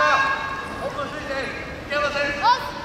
オープン推薦池山選手後ろオープン推薦木本選手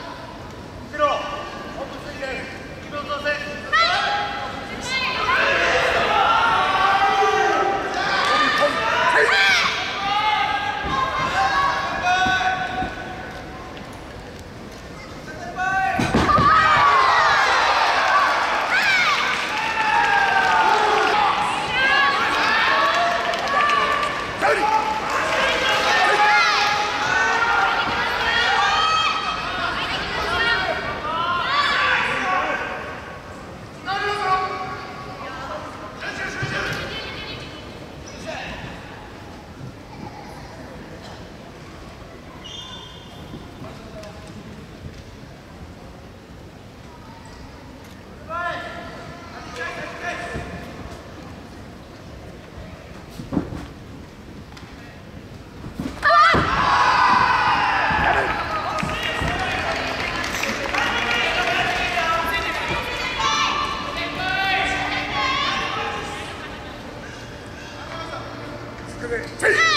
Hey!